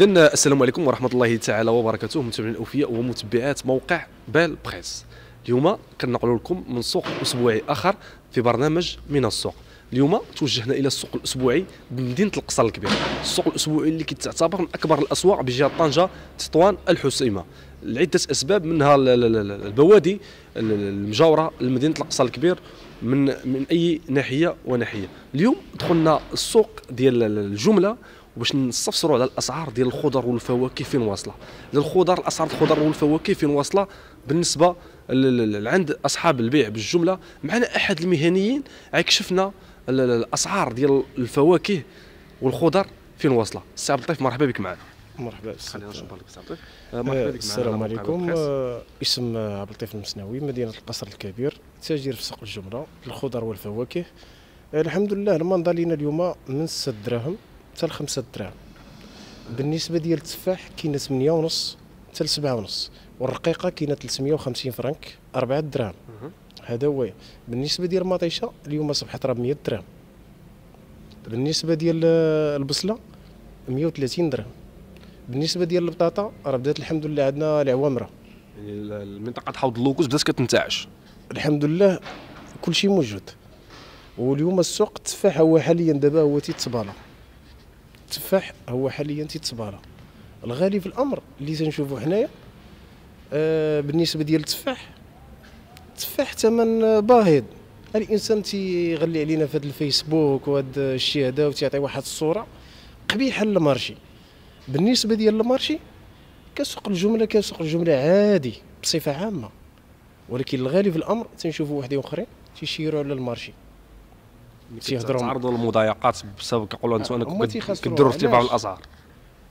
اذا السلام عليكم ورحمة الله تعالى وبركاته. متابعين الأوفياء ومتبعات موقع بال بريس. اليوم كنقول لكم من سوق أسبوعي آخر في برنامج من السوق. اليوم توجهنا إلى السوق الأسبوعي بمدينة القصر الكبير. السوق الأسبوعي اللي كتعتبر من أكبر الأسواق بجهة طنجة تطوان الحسيمة. لعدة أسباب منها البوادي المجاورة لمدينه القصر الكبير من من أي ناحية وناحية. اليوم دخلنا السوق ديال الجملة باش نستفسروا على الأسعار ديال الخضر والفواكه فين واصلة. الخضر الاسعار الخضر والفواكه فين واصلة؟ بالنسبة عند أصحاب البيع بالجملة معنا أحد المهنيين عيكشفنا الأسعار ديال الفواكه والخضر فين واصلة. السي عبد اللطيف مرحبا بك معنا. مرحبا خلينا نشوف لك السي عبد اللطيف آه، مرحبا بك السلام عليكم. آه، اسم عبد اللطيف المسناوي مدينة القصر الكبير تاجر في سوق الجملة الخضر والفواكه. آه، الحمد لله المنضه لينا اليوم من 6 دراهم. حتى ل 5 دراهم. بالنسبة ديال التفاح كاينة 8 ونص حتى ل 7 ونص والرقيقة كاينة 350 فرنك 4 دراهم. هذا هو. بالنسبة ديال المطيشة اليوم صبحت راه ب 100 درهم بالنسبة ديال البصلة 130 درهم بالنسبة ديال البطاطا راه بدات الحمد لله عندنا العوامره يعني المنطقة حوض اللوكوس بدات كتنتعش. الحمد لله كل شيء موجود. واليوم السوق التفاح هو حاليا دابا هو تيتصباله التفاح هو حاليا تيتصباله الغالي في الأمر اللي تنشوفو حنايا آه بالنسبة ديال التفاح التفاح ثمن باهظ. الإنسان تيغلي علينا في هذا الفيسبوك وهذا الشيء هذا وتيعطي واحد الصورة قبيحة للمارشي بالنسبة ديال المارشي كسوق الجملة كسوق الجملة عادي بصفة عامة. ولكن الغالي في الأمر تنشوفوا وحدين آخرين تيشيروا على ال marché تيهضروا تعرضوا للمضايقات بسبب كيقولوا أنتم انكم كديروا ارتفاع الاسعار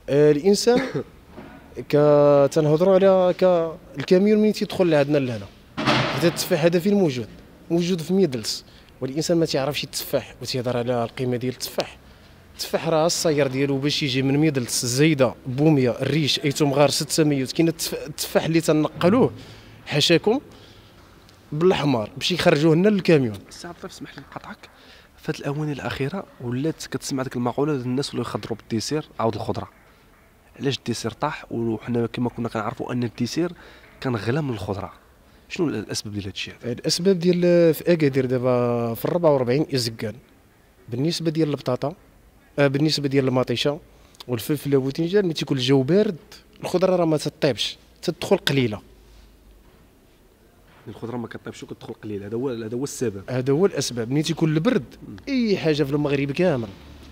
الإنسان ك تنهضروا على ك الكاميون من تيدخل لعندنا لهنا. هذا التفاح هذا فين موجود؟ موجود في ميدلس. والإنسان ما تيعرفش التفاح وتيهضر على القيمة ديال التفاح. التفاح راه الصاير ديالو باش يجي من ميدلس الزايدة بومية الريش أيتم غار 600 كاين التفاح اللي تنقلوه حاشاكم بالاحمر باش يخرجوه لنا للكاميون. سي عبد اسمح لي نقاطعك. في هذه الاونه الأخيرة ولات كتسمع ديك المقولة الناس ولاو يخضروا بال dessert عاود الخضرة. علاش ال dessert طاح؟ وحنا كما كنا كنعرفوا أن ال dessert كان غلا من الخضره شنو الأسباب ديال هذا؟ الشيء الأسباب ديال في أكادير دابا في 44 ازكان بالنسبة ديال البطاطا آه بالنسبة ديال المطيشة والفلفل والباذنجان ملي تيكون الجو بارد الخضرة راه ما تطيبش تدخل قليلة. الخضرة ما كطيبش وكتدخل قليل. هذا هو هذا هو السبب. هذا هو الأسباب. ملي تيكون البرد أي حاجة في المغرب كامل.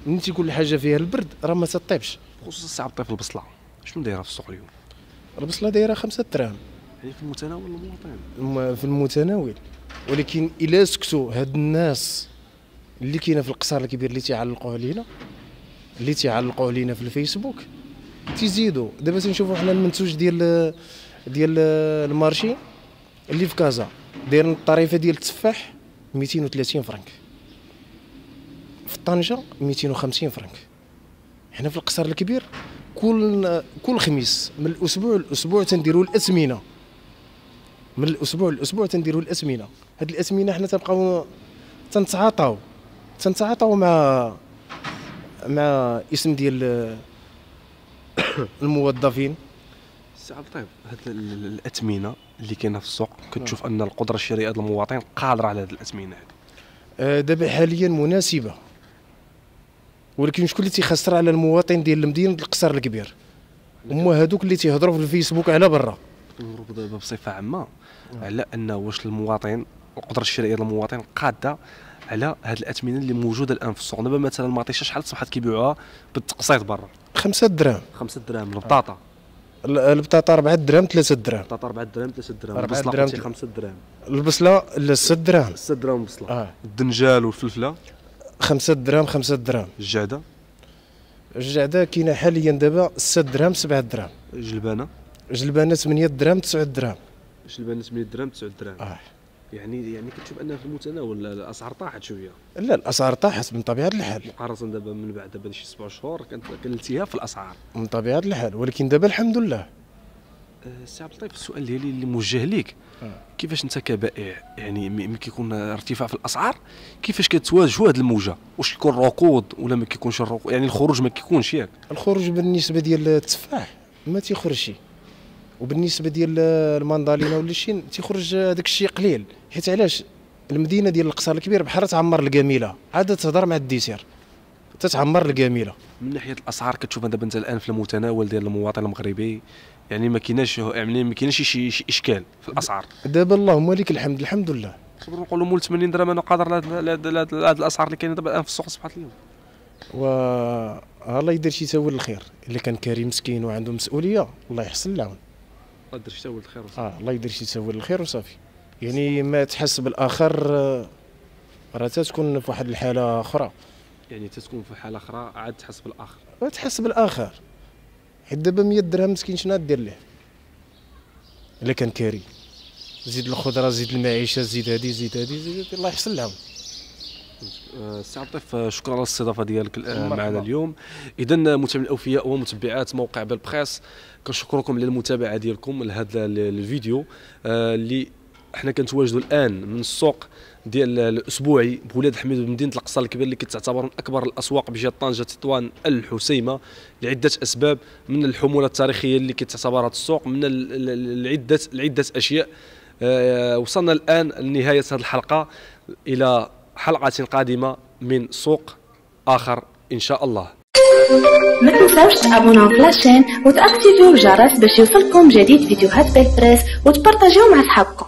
ملي تيكون الحاجة فيها البرد راه ما تطيبش. خصوصا الساعة الطيف البصلة. شنو دايرة في السوق اليوم؟ البصلة دايرة 5 دراهم يعني في المتناول المواطن؟ في المتناول. ولكن إلا سكتوا هاد الناس اللي كاينة في القصر الكبير اللي تيعلقوا علينا اللي تيعلقوا علينا في الفيسبوك تيزيدوا دابا تنشوفوا حنا المنتوج ديال ديال المارشي. اللي في كازا دايرين الطريفة ديال التفاح 230 فرنك. في طنجة 250 فرنك. حنا في القصر الكبير كل كل خميس من الأسبوع للأسبوع تنديروا الأثمنة. من الأسبوع للأسبوع تنديروا الأثمنة. هاد الأثمنة حنا تنبقاو تنتعاطاو تنتعاطاو مع مع اسم ديال الموظفين. سي عبد الطيب هاد الأثمنة اللي كاينة في السوق كتشوف أن القدرة الشرائية ديال المواطن قادرة على هذه الاثمنه هذه. آه، دابا حاليا مناسبة. ولكن شكون اللي تيخسر على المواطن ديال المدينة؟ القصر الكبير. هما هذوك اللي تيهضروا في الفيسبوك على برا. دابا بصفة عامة على أن واش المواطن القدرة الشرائية ديال المواطن قادة على هذه الأثمنة اللي موجودة الآن في السوق. دابا مثلا المطيشه شحال صبحت كيبيعوها؟ بالتقسيط برا. 5 دراهم. 5 دراهم البطاطا. البطاطا 4 دراهم 3 دراهم البطاطا 4 دراهم 3 دراهم 4 دراهم 5 دراهم البصلة 6 دراهم 6 دراهم البصلة. آه. الدنجال والفلفلة؟ 5 دراهم 5 دراهم الجعدة؟ الجعدة كاينة حاليا دابا 6 دراهم 7 دراهم جلبانة؟ جلبانة 8 دراهم 9 دراهم جلبانة 8 دراهم 9 دراهم آه. يعني يعني كتشوف أنها في المتناول الأسعار طاحت شوية؟ لا الأسعار طاحت من طبيعة الحال. مقارنة دابا من بعد دابا شي سبع شهور كان التهاب في الأسعار. من طبيعة الحال ولكن دابا الحمد لله. آه، سي عبد اللطيف السؤال ديالي اللي موجه ليك. آه. كيفاش أنت كبائع يعني ملي كيكون ارتفاع في الأسعار كيفاش كتواجهوا هذه الموجة؟ واش كيكون ركود ولا ما كيكونش الركود؟ يعني الخروج ما كيكونش ياك. الخروج بالنسبة ديال التفاح ما تيخرجش. وبالنسبة ديال الماندالينا ولا شي تيخرج هذاك الشيء قليل. حيت علاش؟ المدينة ديال القصر الكبير بحال تعمر الكاميله عاد تهضر مع ال dessert. تتعمر الكاميله من ناحية الأسعار كتشوف دابا انت الآن في المتناول ديال المواطن المغربي يعني ما كايناش يعني ما كاينش شي, شي إشكال في الأسعار. دابا اللهم لك الحمد الحمد لله. نقدروا نقولوا مول 80 درهم أنا قادر لهاد الأسعار اللي كاينة دابا الآن في السوق صباح اليوم. و الله يدير شي تاول الخير. إلا كان كريم مسكين وعنده مسؤولية الله يحسن العون. الله يدير شي تاول الخير آه الله يدير شي تاول الخير وصافي. يعني ما تحس بالآخر آه، راه تتكون في واحد الحالة أخرى. يعني تتكون في حالة أخرى عاد تحس بالآخر. ما تحس بالآخر. حيت دابا 100 درهم مسكين شنو دير ليه؟ إلا كان كاري. زيد الخضرة زيد المعيشة زيد هادي زيد هادي زيد الله يحسن العون آه، سي اللطيف شكرا على الاستضافة ديالك. معنا اليوم. اذا متابعين الأوفياء ومتبعات موقع بالبريس كنشكركم على المتابعة ديالكم لهذا ال- الفيديو آه، اللي إحنا كنتواجدوا الآن من السوق ديال الأسبوعي بولاد حميد بمدينه القصر الكبير اللي كتعتبر من أكبر الأسواق بجهة طنجة تطوان الحسيمة لعدة أسباب من الحمولة التاريخية اللي كتعتبر هذا السوق من ال- ال- ال- العده العده أشياء. آه، وصلنا الآن لنهاية هذه الحلقة. إلى حلقة قادمة من سوق آخر إن شاء الله. ما تنساوش تابوناو في la chaîne وتاكتيفيو الجرس باش يوصلكم جديد فيديوهات بالبريس وتبارطاجيو مع صحابكم.